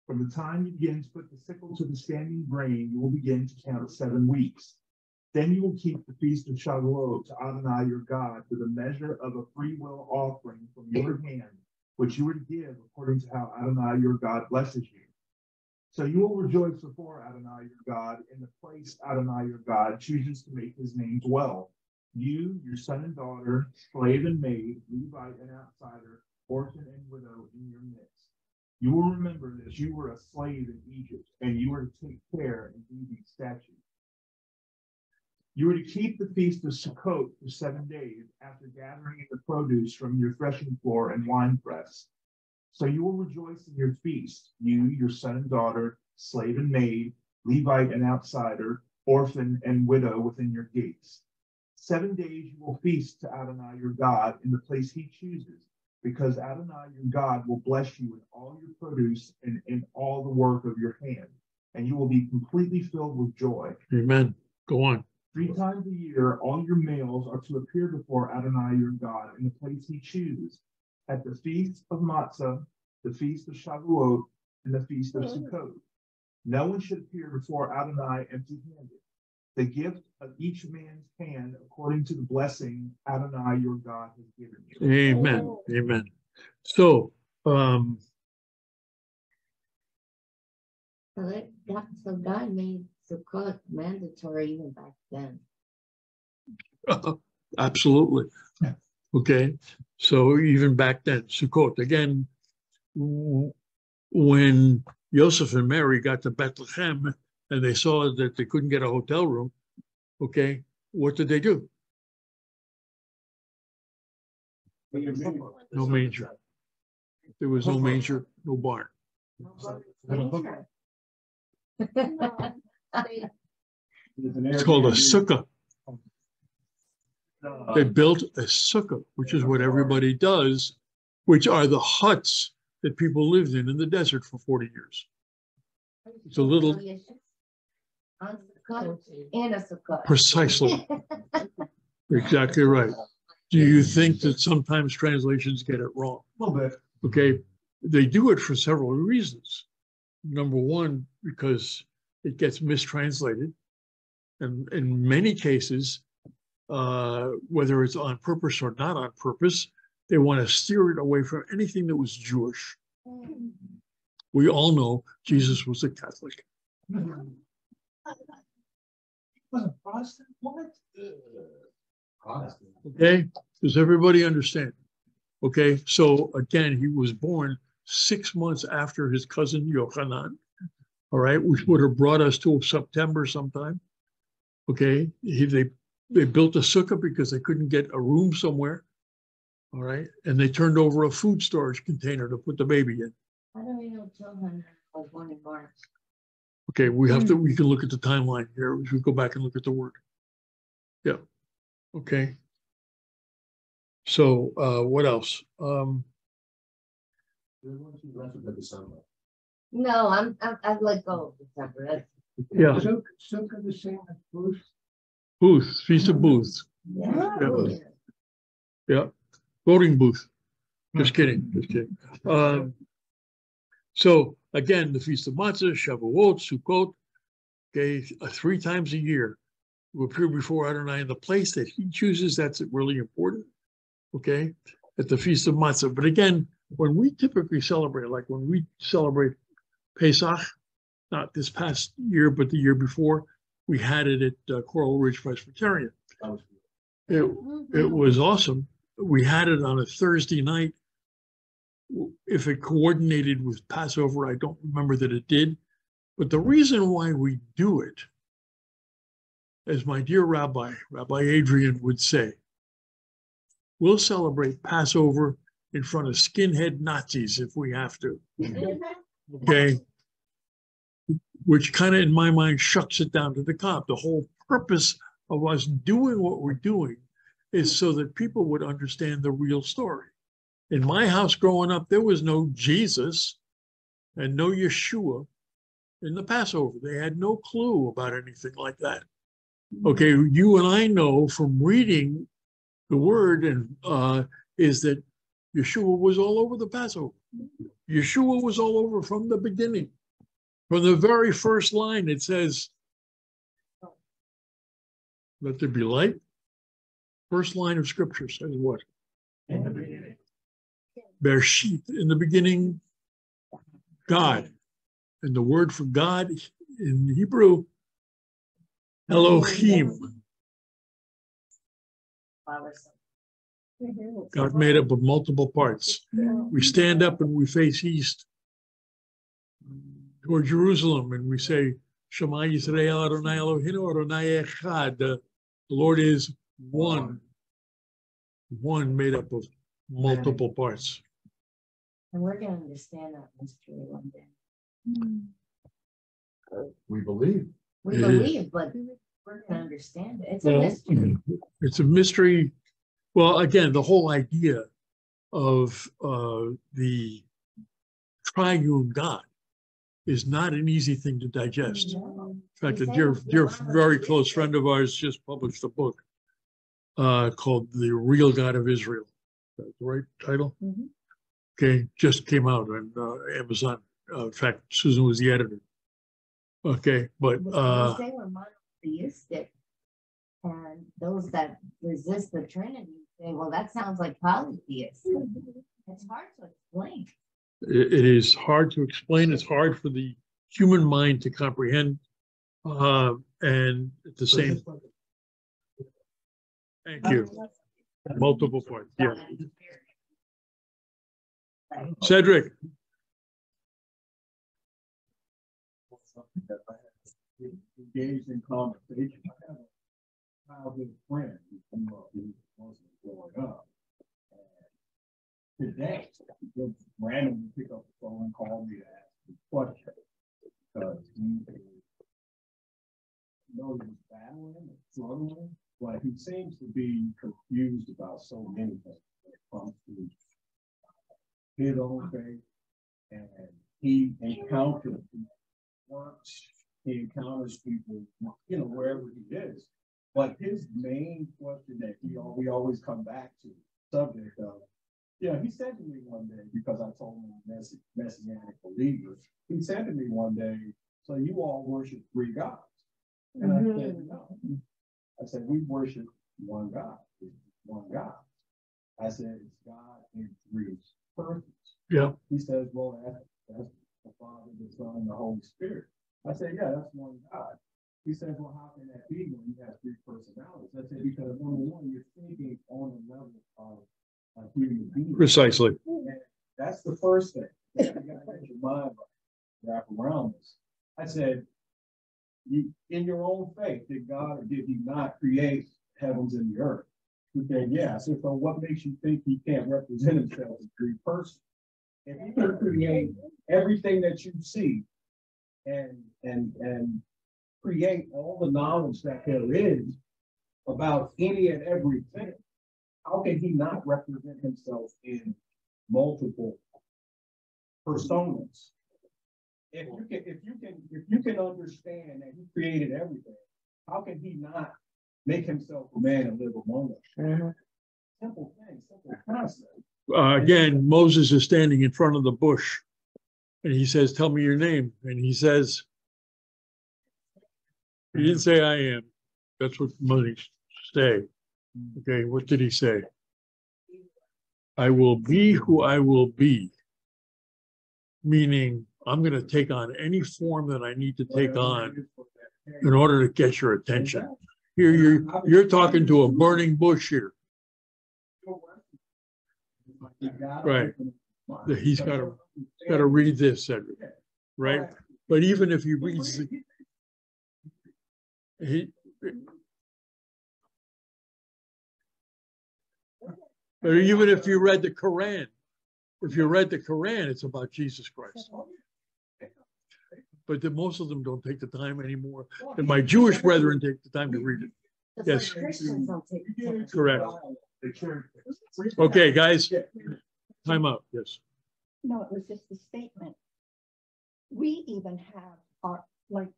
From the time you begin to put the sickle to the standing grain, you will begin to count seven weeks. Then you will keep the feast of Shavuot to Adonai your God to the measure of a free will offering from your hand, which you are to give according to how Adonai your God blesses you. So you will rejoice before Adonai your God in the place Adonai your God chooses to make his name dwell. You, your son and daughter, slave and maid, Levite and outsider, orphan and widow in your midst. You will remember that you were a slave in Egypt, and you were to take care and do these statutes. You were to keep the feast of Sukkot for seven days after gathering in the produce from your threshing floor and winepress. So you will rejoice in your feast, you, your son and daughter, slave and maid, Levite and outsider, orphan and widow within your gates. Seven days you will feast to Adonai your God in the place he chooses, because Adonai your God will bless you in all your produce and in all the work of your hand, and you will be completely filled with joy. Amen. Go on. Three times a year, all your males are to appear before Adonai your God in the place he chooses, at the feast of Matzah, the feast of Shavuot, and the feast of Sukkot. No one should appear before Adonai empty-handed. The gift of each man's hand according to the blessing Adonai your God has given you. Amen. Amen. So, um, So that, God- so God made Sukkot mandatory even back then. absolutely. Okay, so even back then, Sukkot, again, when Joseph and Mary got to Bethlehem and they saw that they couldn't get a hotel room, okay, what did they do? No manger. There was no manger, no barn. It's called a sukkah. They uh, built a sukkah, which is what everybody does, which are the huts that people lived in in the desert for 40 years. It's a little and a Sukkot. precisely, exactly right. Do you think that sometimes translations get it wrong? A little bit. Okay, they do it for several reasons. Number one, because it gets mistranslated. And in many cases, uh, whether it's on purpose or not on purpose, they want to steer it away from anything that was Jewish. We all know Jesus was a Catholic. Was a Protestant, what? Okay, does everybody understand? Okay, so again, he was born six months after his cousin Yochanan. All right, which would have brought us to September sometime. Okay, he, they they built a sukkah because they couldn't get a room somewhere. All right, and they turned over a food storage container to put the baby in. I don't even know Johan was born in March. Okay, we have to, we can look at the timeline here. We should go back and look at the word. Yeah, okay. So, uh, what else? Um, No, I'm, I'm, I've let go of December. That's, yeah, Sukkah, Sukkah the same as Bruce. Booth, Feast of Booths, yeah. Yeah. yeah, voting booth. Just kidding, just kidding. Um, so again, the Feast of Matzah, Shavuot, Sukkot, okay, uh, three times a year. We appear before Adonai in the place that he chooses. That's really important. Okay, at the Feast of Matzah. But again, when we typically celebrate, like when we celebrate Pesach, not this past year, but the year before, we had it at uh, Coral Ridge Presbyterian. It, Mm-hmm. it was awesome. We had it on a Thursday night. If it coordinated with Passover, I don't remember that it did. But the reason why we do it, as my dear rabbi, Rabbi Adrian would say, we'll celebrate Passover in front of skinhead Nazis if we have to. Okay. Which kind of, in my mind, shucks it down to the cop. The whole purpose of us doing what we're doing is so that people would understand the real story. In my house growing up, there was no Jesus and no Yeshua in the Passover. They had no clue about anything like that. Okay, you and I know from reading the word and uh, is that Yeshua was all over the Passover. Yeshua was all over from the beginning. From the very first line, it says, Let there be light. First line of scripture says what? In the beginning. Bereshit, in the beginning, God. And the word for God in Hebrew, Elohim. God made up of multiple parts. We stand up and we face east toward Jerusalem and we say, Shema Yisrael Adonai Eloheinu Adonai Echad. The Lord is one. One made up of multiple parts. And we're gonna understand that mystery one day. We believe. We It is. believe, but we're gonna understand it. It's a mystery. It's a mystery. Well, again, the whole idea of uh, the triune God is not an easy thing to digest. In fact, a dear, dear, very close friend of ours just published a book uh, called The Real God of Israel. Is that the right title? Mhm. Okay, just came out on uh, Amazon. Uh, in fact, Susan was the editor. Okay, but uh, they were monotheistic, and those that resist the Trinity say, well, that sounds like polytheist. It's hard to explain. It, is hard to explain. It's hard for the human mind to comprehend. Uh, and at the same, thank you. Multiple points. Yeah. Cedric, engaged in conversation. I have a childhood friend who grew up in Muslim growing up. Today, he'll randomly pick up the phone and call me to ask me a question. Because he you know he battling and struggling, but he seems to be confused about so many things when it comes to his own faith. And he encountered works, he encounters people, you know, wherever he is. But his main question that he, we always come back to, subject of, yeah, he said to me one day, because I told him I'm a messianic believer, he said to me one day, so you all worship three gods? And I mm-hmm. said, no. I said, we worship one God, one God. I said, it's God in three persons. yeah, He says, well, that's, that's the Father, the Son, and the Holy Spirit. I said, yeah, that's one God. He says, well, how can that be when you have three personalities? I said, because number one, you're thinking on a level of a human being. Precisely. And That's the first thing. You gotta get your mind wrap around this. I said, you, in your own faith, did God or did he not create heavens and the earth? He said, yes. Said, so what makes you think he can't represent himself as three persons? If he can create everything that you see and, and, and create all the knowledge that there is about any and everything, how can he not represent himself in multiple personas? If you can, if you can, if you can understand that he created everything, how can he not make himself a man and live among us? Simple thing, simple concept. Uh, again, Moses is standing in front of the bush. And he says, tell me your name. And he says, he didn't say I am. That's what Moses say. Okay, what did he say? I will be who I will be. Meaning, I'm gonna take on any form that I need to take on in order to get your attention. Here, you're, you're talking to a burning bush here. Right. He's gotta, gotta read this, Cedric, right? But even if he reads the. He. But even if you read the Quran, if you read the Quran, it's about Jesus Christ. But then most of them don't take the time anymore. And my Jewish brethren take the time to read it. Yes. Christians don't take the. Correct. Okay, guys, time out, yes. No, it was just a statement. We even have our, like,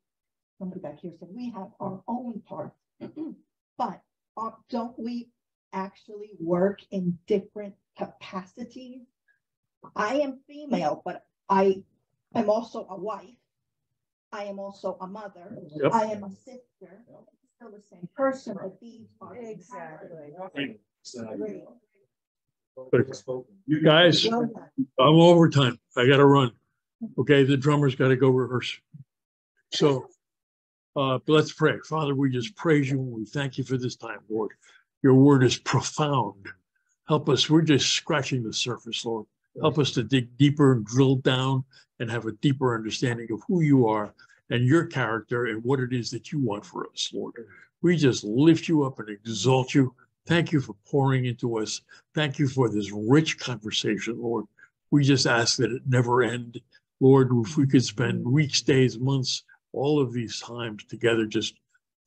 somebody back here said, we have our own part. But uh, don't we actually work in different capacities? I am female, but I am also a wife. I am also a mother. Yep. I am a sister. Still the same person, but these are. Exactly. You guys, I'm overtime. I gotta run. Okay, the drummer's gotta go rehearse. So, uh, let's pray. Father, we just praise you and we thank you for this time, Lord. Your word is profound. Help us. We're just scratching the surface, Lord. Help us to dig deeper and drill down and have a deeper understanding of who you are and your character and what it is that you want for us, Lord. We just lift you up and exalt you. Thank you for pouring into us. Thank you for this rich conversation, Lord. We just ask that it never end. Lord, if we could spend weeks, days, months, all of these times together, just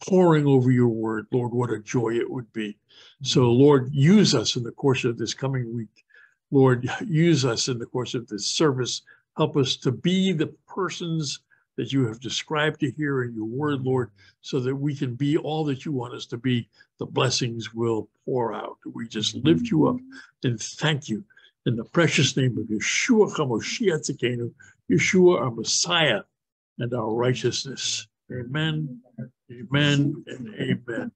pouring over your word, Lord, what a joy it would be. Mm-hmm. So, Lord, use us in the course of this coming week. Lord, use us in the course of this service. Help us to be the persons that you have described to here in your word, mm-hmm. Lord, so that we can be all that you want us to be. The blessings will pour out. We just mm-hmm. lift you up and thank you in the precious name of Yeshua HaMashiach Tzidkenu, Yeshua, our Messiah and our righteousness. Amen, amen, and amen.